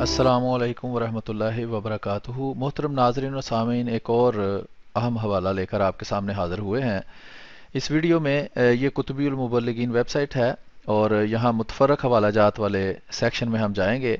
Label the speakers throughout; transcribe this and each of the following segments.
Speaker 1: السلام علیکم ورحمۃ اللہ وبرکاتہ۔ محترم ناظرین و سامعین، ایک اور اہم حوالہ لے کر آپ کے سامنے حاضر ہوئے ہیں۔ اس ویڈیو میں یہ قطبی المبلغین ویب سائٹ ہے اور یہاں متفرق حوالہ جات والے سیکشن میں ہم جائیں گے۔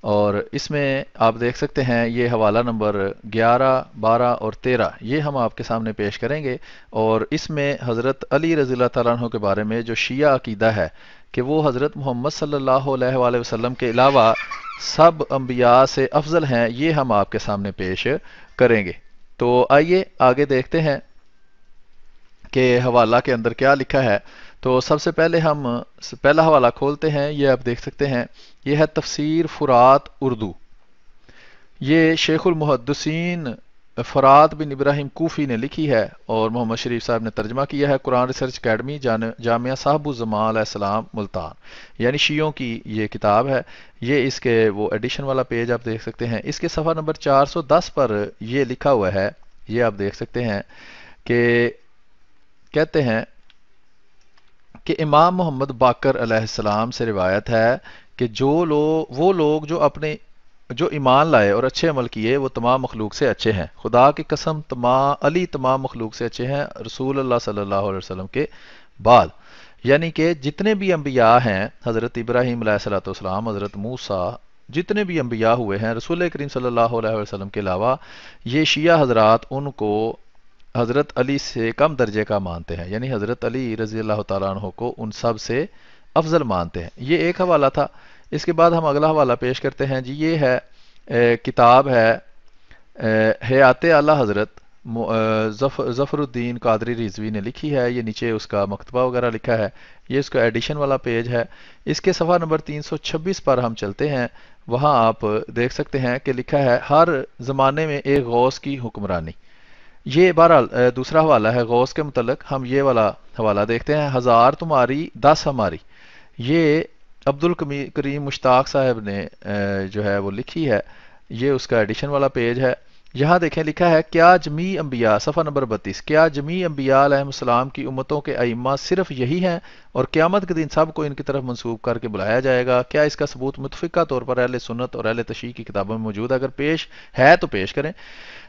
Speaker 1: اور اس میں آپ دیکھ سکتے ہیں، یہ حوالہ نمبر گیارہ، بارہ اور تیرہ، یہ ہم آپ کے سامنے پیش کریں گے۔ اور اس میں حضرت علی رضی اللہ تعالیٰ عنہ کے بارے میں جو شیعہ عقیدہ ہے، کہ وہ حضرت محمد صلی اللہ علیہ وآلہ وسلم کے علاوہ سب انبیاء سے افضل ہیں، یہ ہم آپ کے سامنے پیش کریں گے۔ تو آئیے آگے دیکھتے ہیں کہ حوالہ کے اندر کیا لکھا ہے۔ تو سب سے پہلے ہم پہلا حوالہ کھولتے ہیں، یہ آپ دیکھ سکتے ہیں۔ یہ ہے تفسیر فرات اردو۔ یہ شیخ المحدثین فرات بن ابراہیم کوفی نے لکھی ہے اور محمد شریف صاحب نے ترجمہ کیا ہے قرآن ریسرچ اکیڈمی جامعہ صاحب الزمان علیہ السلام، ملتان۔ یعنی شیعوں کی یہ کتاب ہے۔ یہ اس کے وہ ایڈیشن والا پیج آپ دیکھ سکتے ہیں۔ اس کے صفحہ نمبر چار سو دس پر یہ لکھا ہوا ہے۔ یہ آپ دیکھ سکتے ہیں کہ کہتے ہیں کہ امام محمد باقر علیہ السلام سے روایت ہے کہ جو لوگ، وہ لوگ جو اپنے جو ایمان لائے اور اچھے عمل کیے، وہ تمام مخلوق سے اچھے ہیں۔ خدا کی قسم تمام علی تمام مخلوق سے اچھے ہیں، رسول اللہ صلی اللہ علیہ وسلم کے بعد۔ یعنی کہ جتنے بھی انبیاء ہیں، حضرت ابراہیم علیہ السلۃ والسلام، حضرت موسیٰ، جتنے بھی انبیاء ہوئے ہیں، رسول کریم صلی اللہ علیہ وسلم کے علاوہ، یہ شیعہ حضرات ان کو حضرت علی سے کم درجے کا مانتے ہیں۔ یعنی حضرت علی رضی اللہ تعالیٰ عنہ کو ان سب سے افضل مانتے ہیں۔ یہ ایک حوالہ تھا اس کے بعد ہم اگلا حوالہ پیش کرتے ہیں۔ جی یہ ہے کتاب ہے حیات اعلیٰ حضرت ظفر الدین قادری رضوی نے لکھی ہے۔ یہ نیچے اس کا مکتبہ وغیرہ لکھا ہے۔ یہ اس کا ایڈیشن والا پیج ہے۔ اس کے صفحہ نمبر تین سو چھبیس پر ہم چلتے ہیں۔ وہاں آپ دیکھ سکتے ہیں کہ لکھا ہے، ہر زمانے میں ایک غوث کی حکمرانی۔ یہ بہرحال دوسرا حوالہ ہے۔ غوث کے متعلق ہم یہ والا حوالہ دیکھتے ہیں۔ ہزار تمہاری، دس ہماری۔ یہ عبد الکریم مشتاق صاحب نے جو ہے وہ لکھی ہے، یہ اس کا ایڈیشن والا پیج ہے۔ یہاں دیکھیں، لکھا ہے، کیا جمی انبیاء، صفحہ نمبر بتیس، کیا جمی انبیاء علیہ السلام کی امتوں کے ائمہ صرف یہی ہیں اور قیامت کے دن سب کو ان کی طرف منسوب کر کے بلایا جائے گا؟ کیا اس کا ثبوت متفقہ طور پر اہل سنت اور اہل تشیع کی کتابوں میں موجود ہے؟ اگر پیش ہے تو پیش کریں۔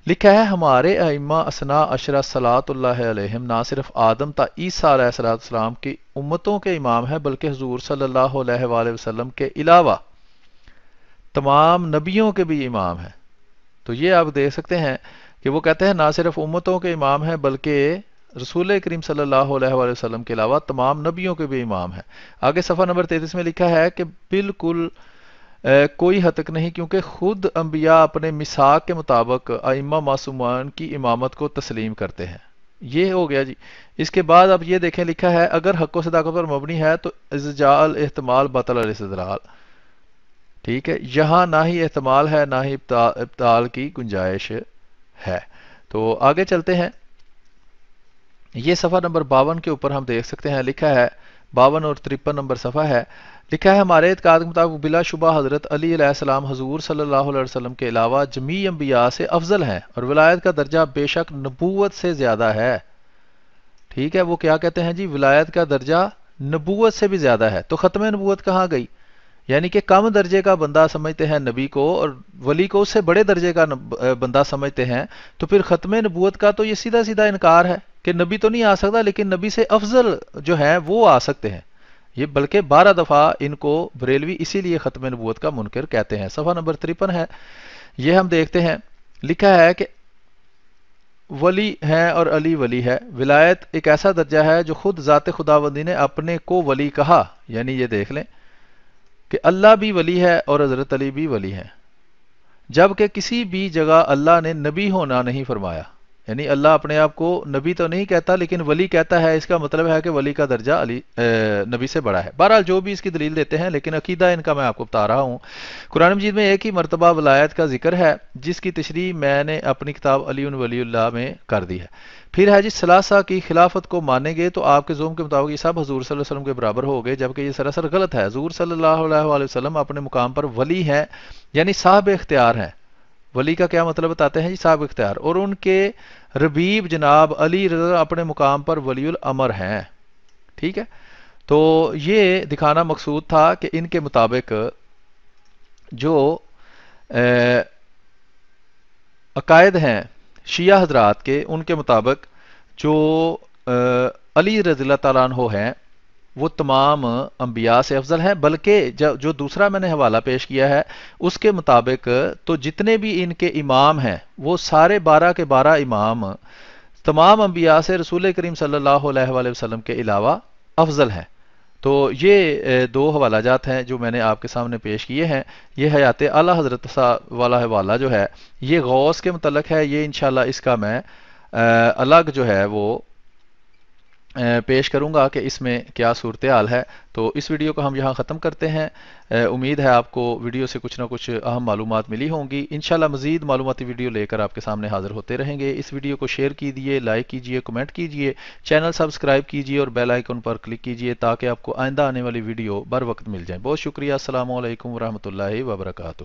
Speaker 1: لکھا ہے، ہمارے ائمہ اسنا اشرا صلاۃ اللہ علیہم، نہ صرف آدم تا عیسیٰ علیہ السلام کی امتوں کے امام ہے بلکہ حضور صلی اللہ علیہ وآلہ وسلم کے علاوہ تمام نبیوں کے بھی امام ہیں۔ تو یہ آپ دیکھ سکتے ہیں کہ وہ کہتے ہیں، نہ صرف امتوں کے امام ہیں، بلکہ رسول کریم صلی اللہ علیہ وآلہ وسلم کے علاوہ تمام نبیوں کے بھی امام ہیں۔ آگے صفحہ نمبر تینتیس میں لکھا ہے کہ بالکل کوئی حد تک نہیں، کیونکہ خود انبیاء اپنے مساق کے مطابق ائمہ معصومان کی امامت کو تسلیم کرتے ہیں۔ یہ ہو گیا جی۔ اس کے بعد اب یہ دیکھیں، لکھا ہے، اگر حق و صداقت پر مبنی ہے تو ازجال احتمال بطل الاستدلال ٹھیک ہے، یہاں نہ ہی احتمال ہے، نہ ہی ابتال کی گنجائش ہے۔ تو آگے چلتے ہیں۔ یہ صفحہ نمبر باون کے اوپر ہم دیکھ سکتے ہیں، لکھا ہے، باون اور ترپن نمبر صفحہ ہے۔ لکھا ہے، ہمارے اعتقاد کے مطابق بلا شبہ حضرت علی علیہ السلام حضور صلی اللہ علیہ وسلم کے علاوہ جمی انبیاء سے افضل ہیں اور ولایت کا درجہ بے شک نبوت سے زیادہ ہے۔ ٹھیک ہے، وہ کیا کہتے ہیں جی؟ ولایت کا درجہ نبوت سے بھی زیادہ ہے۔ تو ختم نبوت کہاں گئی؟ یعنی کہ کم درجے کا بندہ سمجھتے ہیں نبی کو اور ولی کو اس سے بڑے درجے کا بندہ سمجھتے ہیں، تو پھر ختم نبوت کا تو یہ سیدھا سیدھا انکار ہے کہ نبی تو نہیں آ سکتا لیکن نبی سے افضل جو ہے وہ آ سکتے ہیں۔ یہ بلکہ بارہ دفعہ ان کو بریلوی اسی لیے ختم نبوت کا منکر کہتے ہیں۔ صفحہ نمبر ترپن ہے۔ یہ ہم دیکھتے ہیں۔ لکھا ہے کہ ولی ہے اور علی ولی ہے۔ ولایت ایک ایسا درجہ ہے جو خود ذات خدا بندی نے اپنے کو ولی کہا۔ یعنی یہ دیکھ لیں۔ کہ اللہ بھی ولی ہے اور حضرت علی بھی ولی ہے جبکہ کسی بھی جگہ اللہ نے نبی ہونا نہیں فرمایا۔ یعنی اللہ اپنے آپ کو نبی تو نہیں کہتا، لیکن ولی کہتا ہے۔ اس کا مطلب ہے کہ ولی کا درجہ علی نبی سے بڑا ہے۔ بہرحال جو بھی اس کی دلیل دیتے ہیں، لیکن عقیدہ ان کا میں آپ کو بتا رہا ہوں۔ قرآن مجید میں ایک ہی مرتبہ ولایت کا ذکر ہے، جس کی تشریح میں نے اپنی کتاب علی ولی اللہ میں کر دی ہے۔ پھر ہے جی ثلاثہ کی خلافت کو مانیں گے تو آپ کے زوم کے مطابق یہ سب حضور صلی اللہ علیہ وسلم کے برابر ہو گئے، جبکہ یہ سراسر غلط ہے۔ حضور صلی اللہ علیہ وسلم اپنے مقام پر ولی ہیں یعنی صاحب اختیار ہیں۔ ولی کا کیا مطلب بتاتے ہیں؟ جی صاحب اختیار۔ اور ان کے ربیب جناب علی رضا اپنے مقام پر ولی الامر ہیں۔ ٹھیک ہے؟ تو یہ دکھانا مقصود تھا کہ ان کے مطابق جو عقائد ہیں شیعہ حضرات کے، ان کے مطابق جو علی رضی اللہ تعالیٰ عنہ ہیں وہ تمام انبیاء سے افضل ہیں، بلکہ جو دوسرا میں نے حوالہ پیش کیا ہے، اس کے مطابق تو جتنے بھی ان کے امام ہیں، وہ سارے بارہ کے بارہ امام تمام انبیاء سے رسول کریم صلی اللہ علیہ وآلہ وسلم کے علاوہ افضل ہیں۔ تو یہ دو حوالہ جات ہیں جو میں نے آپ کے سامنے پیش کیے ہیں۔ یہ حیات اعلیٰ حضرت والا حوالہ جو ہے، یہ غوث کے متعلق ہے، یہ انشاءاللہ اس کا میں الگ جو ہے وہ پیش کروں گا کہ اس میں کیا صورتحال ہے۔ تو اس ویڈیو کو ہم یہاں ختم کرتے ہیں۔ امید ہے آپ کو ویڈیو سے کچھ نہ کچھ اہم معلومات ملی ہوں گی۔ انشاءاللہ مزید معلوماتی ویڈیو لے کر آپ کے سامنے حاضر ہوتے رہیں گے۔ اس ویڈیو کو شیئر کیجیے لائک کیجیے کمنٹ کیجیے چینل سبسکرائب کیجیے اور بیل آئیکن پر کلک کیجیے تاکہ آپ کو آئندہ آنے والی ویڈیو بر وقت مل جائیں بہت شکریہ۔ السلام علیکم ورحمۃ اللہ وبرکاتہ۔